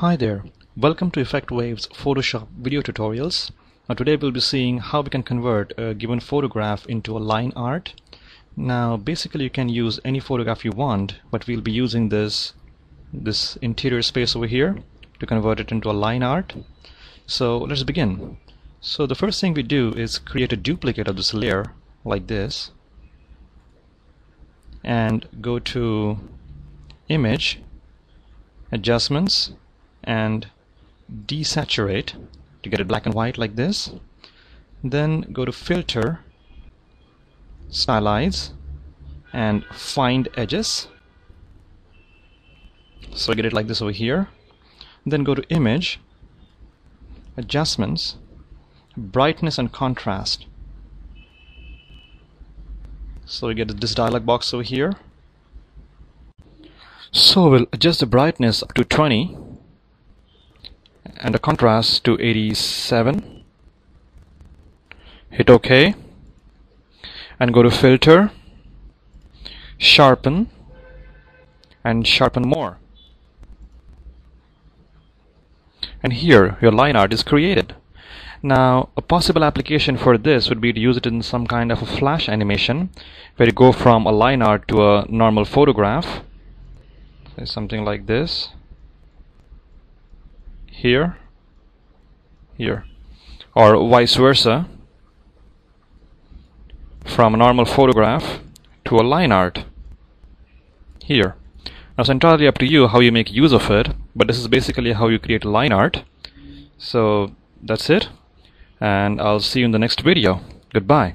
Hi there, welcome to EffectWave's Photoshop video tutorials. Now today we'll be seeing how we can convert a given photograph into a line art. Now basically you can use any photograph you want, but we'll be using this this interior space over here to convert it into a line art. So let's begin. So the first thing we do is create a duplicate of this layer like this and go to image adjustments and desaturate to get it black and white like this. Then go to filter stylize and find edges. So we get it like this over here. Then go to image adjustments brightness and contrast. So we get this dialog box over here. So we'll adjust the brightness up to 20 and the contrast to 87 hit OK. And go to filter. Sharpen. And sharpen more. And here your line art is created. Now a possible application for this would be to use it in some kind of a flash animation where you go from a line art to a normal photograph. Something like this here here or vice versa from a normal photograph to a line art here. Now it's entirely up to you how you make use of it but this is basically how you create line art. So that's it and I'll see you in the next video. Goodbye